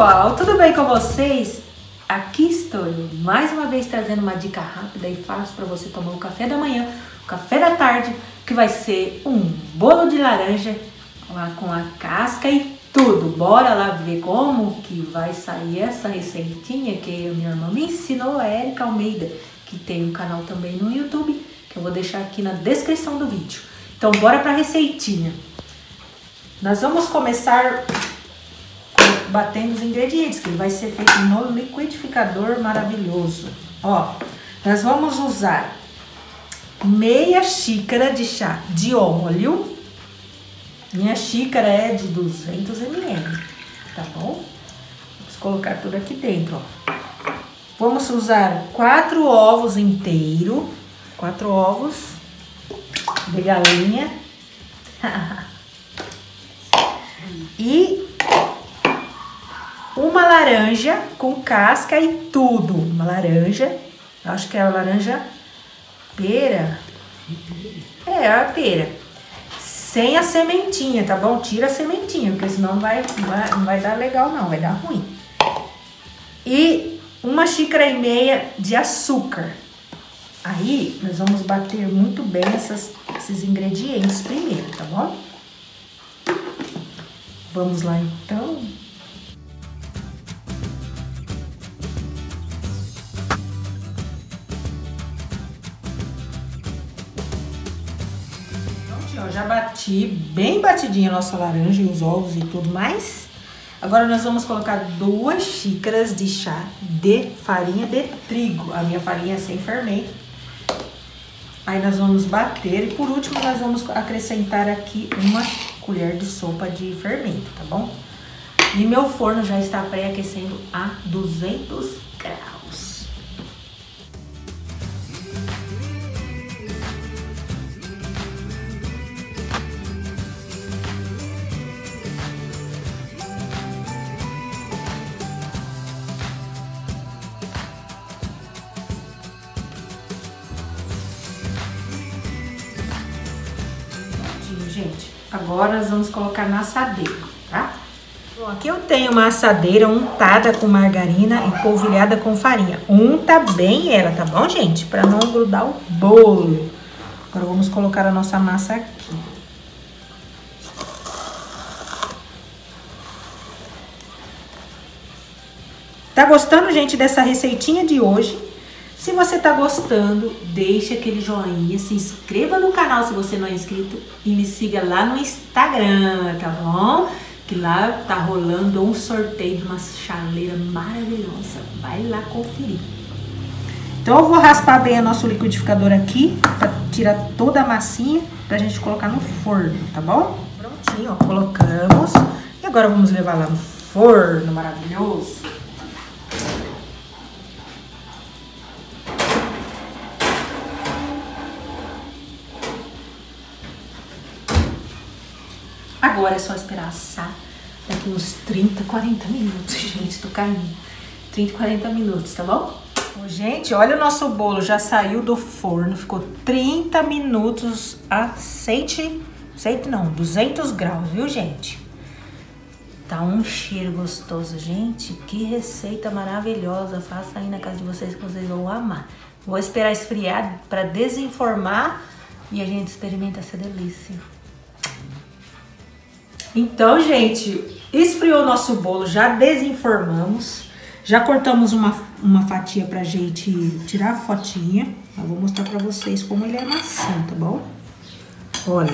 pessoal, tudo bem com vocês? Aqui estou eu, mais uma vez trazendo uma dica rápida e fácil para você tomar o café da manhã, o café da tarde, que vai ser um bolo de laranja lá com a casca e tudo. Bora lá ver como que vai sair essa receitinha que a minha irmã me ensinou, a Erika Almeida, que tem um canal também no YouTube, que eu vou deixar aqui na descrição do vídeo. Então bora para a receitinha. Nós vamos começar batendo os ingredientes, que vai ser feito no liquidificador maravilhoso. Ó, nós vamos usar meia xícara de chá de óleo. Minha xícara é de 200 ml, tá bom? Vamos colocar tudo aqui dentro, ó. Vamos usar quatro ovos inteiros, quatro ovos de galinha. e laranja com casca e tudo. Uma laranja, acho que é a laranja pera. É, a pera. Sem a sementinha, tá bom? Tira a sementinha, porque senão não vai, não vai, não vai dar legal não, vai dar ruim. E uma xícara e meia de açúcar. Aí, nós vamos bater muito bem essas, esses ingredientes primeiro, tá bom? Vamos lá, então. Já bati bem batidinha a nossa laranja, os ovos e tudo mais. Agora nós vamos colocar duas xícaras de chá de farinha de trigo. A minha farinha é sem fermento. Aí nós vamos bater e por último nós vamos acrescentar aqui uma colher de sopa de fermento, tá bom? E meu forno já está pré-aquecendo a 200 graus. Gente. Agora nós vamos colocar na assadeira, tá? Bom, aqui eu tenho uma assadeira untada com margarina e polvilhada com farinha. Unta bem ela, tá bom, gente? Pra não grudar o bolo. Agora vamos colocar a nossa massa aqui. Tá gostando, gente, dessa receitinha de hoje? Se você tá gostando, deixe aquele joinha, se inscreva no canal se você não é inscrito e me siga lá no Instagram, tá bom? Que lá tá rolando um sorteio de uma chaleira maravilhosa. Vai lá conferir. Então eu vou raspar bem o nosso liquidificador aqui para tirar toda a massinha pra gente colocar no forno, tá bom? Prontinho, ó, colocamos. E agora vamos levar lá no forno maravilhoso. Agora é só esperar assar daqui uns 30, 40 minutos, gente, tô caindo. 30, 40 minutos, tá bom? Gente, olha o nosso bolo, já saiu do forno, ficou 30 minutos a 100, 100 não, 200 graus, viu, gente? Tá um cheiro gostoso, gente. Que receita maravilhosa. Faça aí na casa de vocês que vocês vão amar. Vou esperar esfriar para desenformar e a gente experimenta essa delícia. Então, gente, esfriou nosso bolo, já desenformamos. Já cortamos uma, uma fatia pra gente tirar a fotinha. Eu vou mostrar pra vocês como ele é macio, tá bom? Olha.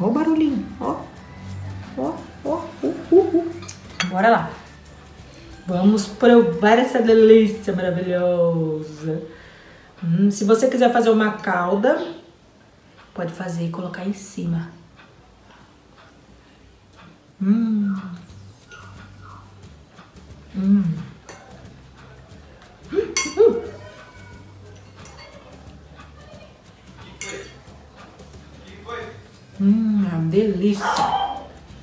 Ó o barulhinho, ó. Ó, ó, uh, uh, uh. Bora lá. Vamos provar essa delícia maravilhosa. Hum, se você quiser fazer uma calda, pode fazer e colocar em cima. Hum. Hum. Hum. É uma delícia.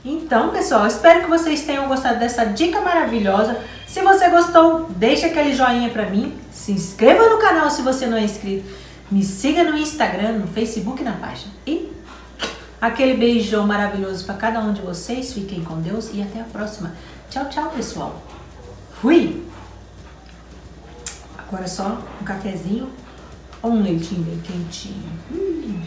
Então, pessoal, espero que vocês tenham gostado dessa dica maravilhosa. Se você gostou, deixa aquele joinha pra mim. Se inscreva no canal se você não é inscrito. Me siga no Instagram, no Facebook na página. E Aquele beijão maravilhoso para cada um de vocês. Fiquem com Deus e até a próxima. Tchau, tchau, pessoal. Fui! Agora só um cafezinho ou um leitinho bem quentinho. Hum.